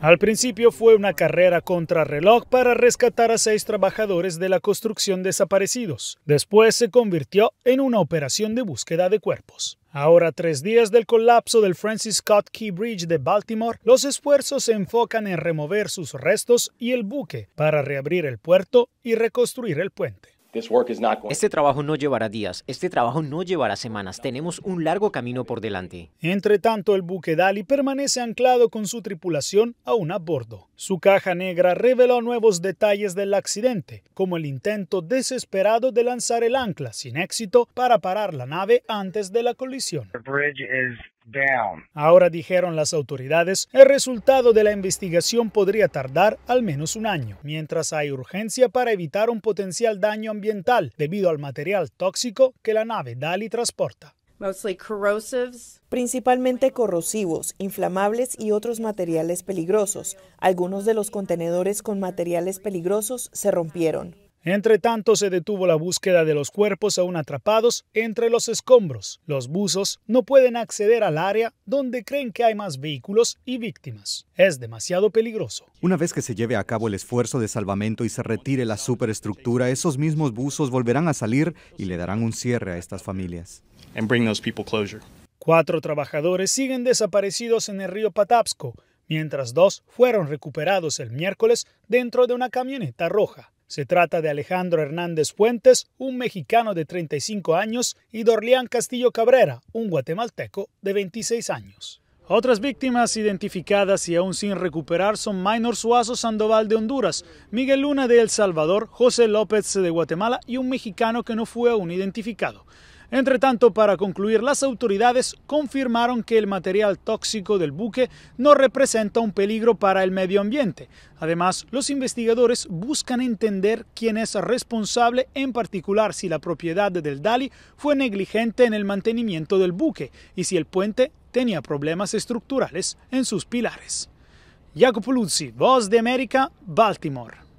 Al principio fue una carrera contra reloj para rescatar a seis trabajadores de la construcción desaparecidos. Después se convirtió en una operación de búsqueda de cuerpos. Ahora, tres días del colapso del Francis Scott Key Bridge de Baltimore, los esfuerzos se enfocan en remover sus restos y el buque para reabrir el puerto y reconstruir el puente. Este trabajo no llevará días, este trabajo no llevará semanas, tenemos un largo camino por delante. Entre tanto, el buque Dali permanece anclado con su tripulación aún a bordo. Su caja negra reveló nuevos detalles del accidente, como el intento desesperado de lanzar el ancla sin éxito para parar la nave antes de la colisión. Ahora dijeron las autoridades, el resultado de la investigación podría tardar al menos un año, mientras hay urgencia para evitar un potencial daño ambiental debido al material tóxico que la nave Dali transporta. Principalmente corrosivos, inflamables y otros materiales peligrosos. Algunos de los contenedores con materiales peligrosos se rompieron. Entre tanto, se detuvo la búsqueda de los cuerpos aún atrapados entre los escombros. Los buzos no pueden acceder al área donde creen que hay más vehículos y víctimas. Es demasiado peligroso. Una vez que se lleve a cabo el esfuerzo de salvamento y se retire la superestructura, esos mismos buzos volverán a salir y le darán un cierre a estas familias. Cuatro trabajadores siguen desaparecidos en el río Patapsco, mientras dos fueron recuperados el miércoles dentro de una camioneta roja. Se trata de Alejandro Hernández Fuentes, un mexicano de 35 años, y Dorlián Castillo Cabrera, un guatemalteco de 26 años. Otras víctimas identificadas y aún sin recuperar son Minor Suazo Sandoval de Honduras, Miguel Luna de El Salvador, José López de Guatemala y un mexicano que no fue aún identificado. Entre tanto, para concluir, las autoridades confirmaron que el material tóxico del buque no representa un peligro para el medio ambiente. Además, los investigadores buscan entender quién es responsable, en particular si la propiedad del Dali fue negligente en el mantenimiento del buque y si el puente tenía problemas estructurales en sus pilares. Jacopo Luzzi, Voz de América, Baltimore.